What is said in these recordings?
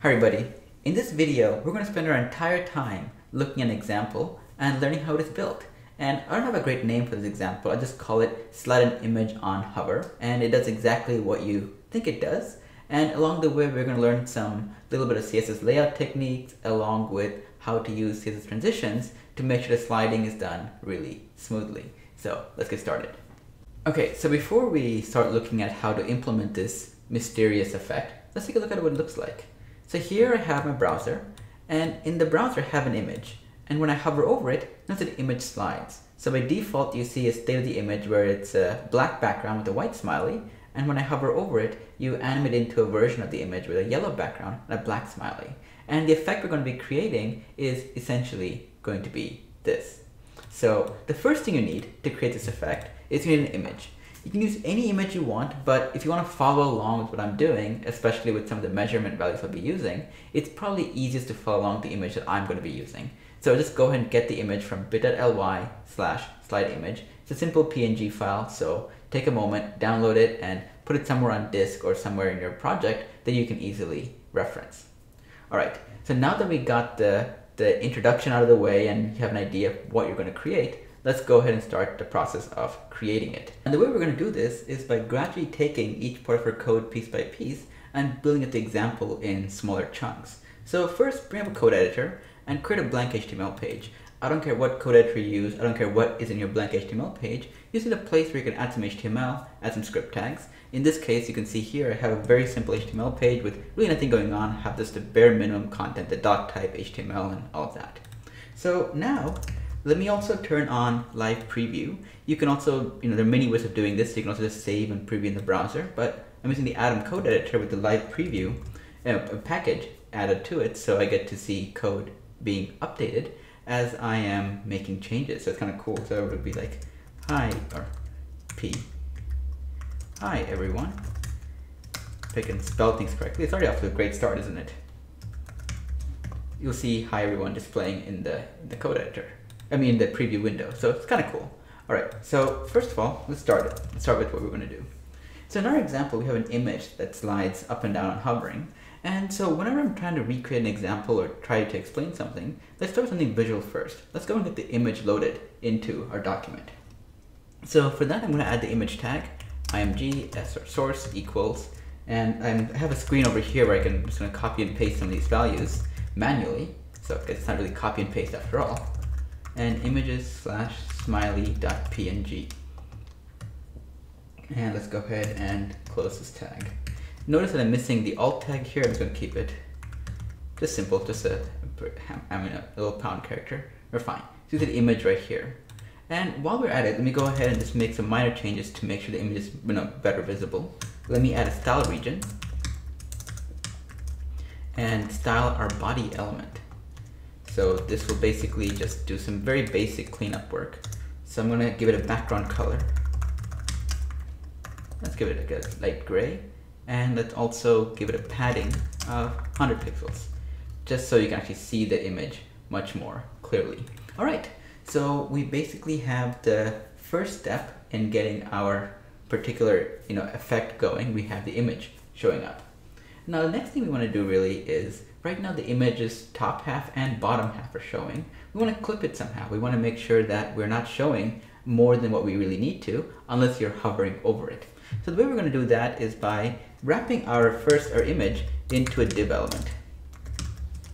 Hi everybody. In this video, we're going to spend our entire time looking at an example and learning how it is built. And I don't have a great name for this example. I just call it slide an image on hover. And it does exactly what you think it does. And along the way, we're going to learn some little bit of CSS layout techniques along with how to use CSS transitions to make sure the sliding is done really smoothly. So let's get started. Okay, so before we start looking at how to implement this mysterious effect, let's take a look at what it looks like. So here I have my browser, and in the browser I have an image. And when I hover over it, notice the image slides. So by default, you see a state of the image where it's a black background with a white smiley. And when I hover over it, you animate into a version of the image with a yellow background and a black smiley. And the effect we're going to be creating is essentially going to be this. So the first thing you need to create this effect is you need an image. You can use any image you want, but if you want to follow along with what I'm doing, especially with some of the measurement values I'll be using, it's probably easiest to follow along the image that I'm going to be using. So just go ahead and get the image from bit.ly slash slide image. It's a simple PNG file, so take a moment, download it, and put it somewhere on disk or somewhere in your project that you can easily reference. All right, so now that we got the, the introduction out of the way and you have an idea of what you're going to create, let's go ahead and start the process of creating it. And the way we're going to do this is by gradually taking each part of our code piece by piece and building up the example in smaller chunks. So first, bring up a code editor and create a blank HTML page. I don't care what code editor you use, I don't care what is in your blank HTML page, you see the place where you can add some HTML, add some script tags. In this case, you can see here I have a very simple HTML page with really nothing going on, I have just the bare minimum content, the doctype HTML and all of that. So now let me also turn on live preview. You can also, you know, there are many ways of doing this. You can also just save and preview in the browser, but I'm using the Atom code editor with the live preview uh, package added to it. So I get to see code being updated as I am making changes. So it's kind of cool. So it would be like, hi, or P. Hi, everyone. If I can spell things correctly. It's already off to a great start, isn't it? You'll see hi, everyone displaying in the, in the code editor. I mean the preview window. So it's kind of cool. All right, so first of all, let's start it. Let's start with what we're going to do. So in our example, we have an image that slides up and down on hovering. And so whenever I'm trying to recreate an example or try to explain something, let's start with something visual first. Let's go and get the image loaded into our document. So for that, I'm going to add the image tag, img source equals, and I'm, i have a screen over here where I can I'm just going to copy and paste some of these values manually. So it's not really copy and paste after all and images slash smiley.png. And let's go ahead and close this tag. Notice that I'm missing the alt tag here. I'm just going to keep it just simple, just a, I mean, a little pound character. We're fine. See the image right here. And while we're at it, let me go ahead and just make some minor changes to make sure the image is you know, better visible. Let me add a style region and style our body element. So this will basically just do some very basic cleanup work. So I'm gonna give it a background color. Let's give it a light gray. And let's also give it a padding of 100 pixels, just so you can actually see the image much more clearly. All right, so we basically have the first step in getting our particular you know, effect going. We have the image showing up. Now the next thing we want to do really is Right now the image's top half and bottom half are showing. We want to clip it somehow. We want to make sure that we're not showing more than what we really need to unless you're hovering over it. So the way we're going to do that is by wrapping our first our image into a div element.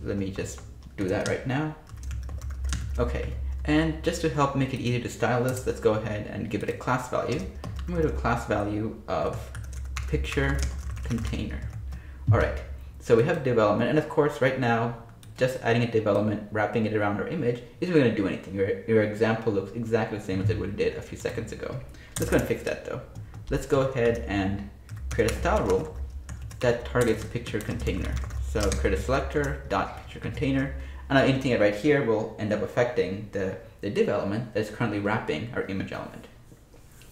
Let me just do that right now. Okay, and just to help make it easier to style this, let's go ahead and give it a class value. I'm going to do a class value of picture container. All right, so we have div element, and of course, right now, just adding a div element, wrapping it around our image, isn't going to do anything. Your, your example looks exactly the same as it would have did a few seconds ago. Let's go and fix that though. Let's go ahead and create a style rule that targets picture container. So create a selector dot picture container, and anything right here will end up affecting the, the div element that is currently wrapping our image element.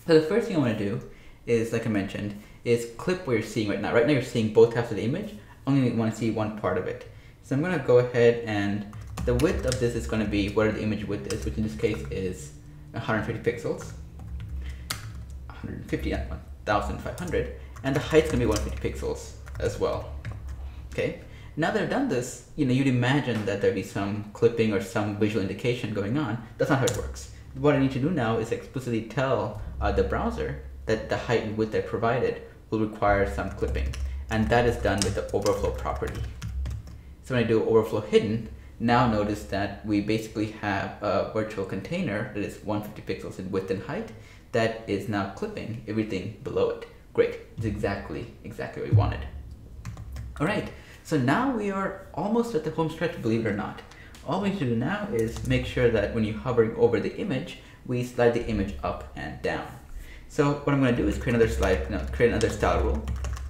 So the first thing I want to do is, like I mentioned, is clip what you're seeing right now. Right now you're seeing both halves of the image, only want to see one part of it. So I'm going to go ahead and the width of this is going to be whatever the image width is, which in this case is 150 pixels, 150, 1,500, and the height is going to be 150 pixels as well. Okay, Now that I've done this, you know, you'd imagine that there'd be some clipping or some visual indication going on. That's not how it works. What I need to do now is explicitly tell uh, the browser that the height and width I provided will require some clipping. And that is done with the overflow property. So when I do overflow hidden, now notice that we basically have a virtual container that is 150 pixels in width and height that is now clipping everything below it. Great, it's exactly, exactly what we wanted. All right, so now we are almost at the home stretch, believe it or not. All we need to do now is make sure that when you're hovering over the image, we slide the image up and down. So what I'm gonna do is create another slide, no, create another style rule,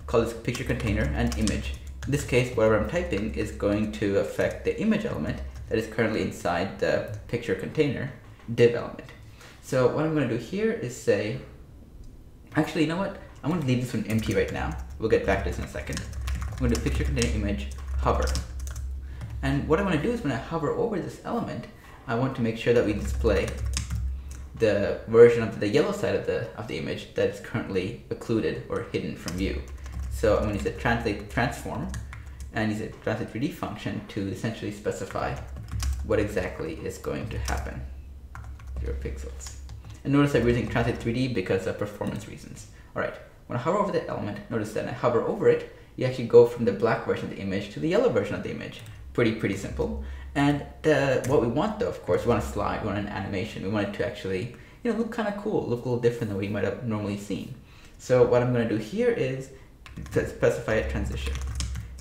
call this picture container and image. In this case, whatever I'm typing is going to affect the image element that is currently inside the picture container div element. So what I'm gonna do here is say, actually, you know what? I'm gonna leave this one empty right now. We'll get back to this in a second. I'm gonna do picture container image hover. And what I wanna do is when I hover over this element, I want to make sure that we display the version of the yellow side of the, of the image that is currently occluded or hidden from view. So I'm going to use the translate transform and use a translate 3D function to essentially specify what exactly is going to happen. Zero pixels. And notice we're using translate 3D because of performance reasons. All right, when I hover over the element, notice that when I hover over it, you actually go from the black version of the image to the yellow version of the image. Pretty, pretty simple. And the, what we want though, of course, we want a slide, we want an animation. We want it to actually, you know, look kind of cool, look a little different than what you might have normally seen. So what I'm going to do here is to specify a transition.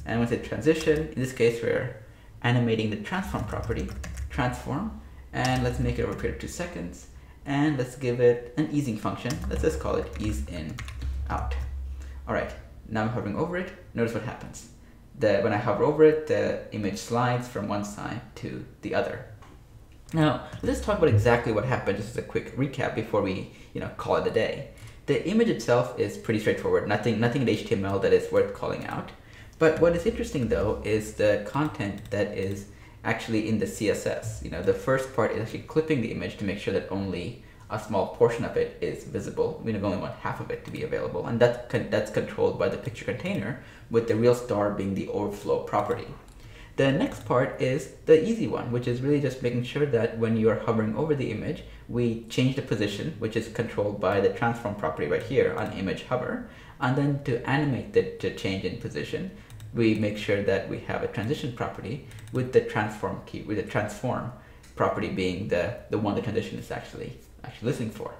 And with a transition, in this case, we're animating the transform property, transform, and let's make it over a period of two seconds. And let's give it an easing function. Let's just call it ease in out. All right, now I'm hovering over it. Notice what happens. The, when I hover over it, the image slides from one side to the other. Now, let's talk about exactly what happened, just as a quick recap before we, you know, call it a day. The image itself is pretty straightforward, nothing, nothing in HTML that is worth calling out. But what is interesting though is the content that is actually in the CSS. You know, the first part is actually clipping the image to make sure that only a small portion of it is visible. We only want half of it to be available, and that's, that's controlled by the picture container, with the real star being the overflow property. The next part is the easy one, which is really just making sure that when you are hovering over the image, we change the position, which is controlled by the transform property right here on image hover. And then to animate the to change in position, we make sure that we have a transition property with the transform key, with the transform property being the, the one the transition is actually, actually listening for.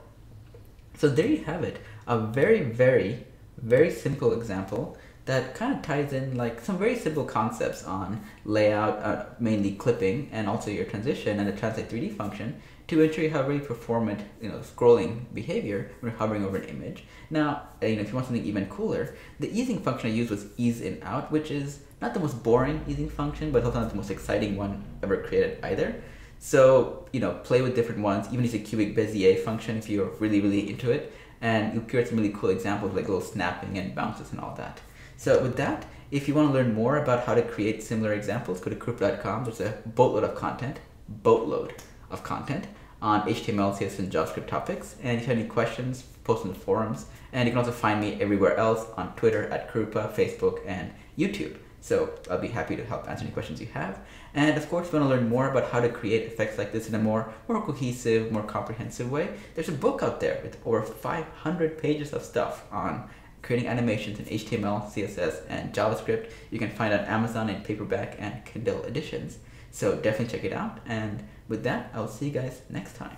So there you have it, a very, very, very simple example that kind of ties in like some very simple concepts on layout, uh, mainly clipping, and also your transition and the translate 3D function to ensure you have really performant, you know, scrolling behavior when you're hovering over an image. Now, you know, if you want something even cooler, the easing function I used was ease in out, which is not the most boring easing function, but also not the most exciting one ever created either. So, you know, play with different ones, even use a cubic Bezier function if you're really, really into it, and you'll create some really cool examples like little snapping and bounces and all that. So with that, if you want to learn more about how to create similar examples, go to Kirupa.com. There's a boatload of content, boatload of content on HTML, CSS, and JavaScript topics. And if you have any questions, post in the forums. And you can also find me everywhere else on Twitter at Kirupa, Facebook, and YouTube. So I'll be happy to help answer any questions you have. And of course, if you want to learn more about how to create effects like this in a more, more cohesive, more comprehensive way, there's a book out there with over 500 pages of stuff on creating animations in HTML, CSS, and JavaScript. You can find on Amazon in paperback and Kindle editions. So definitely check it out. And with that, I'll see you guys next time.